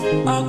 heart.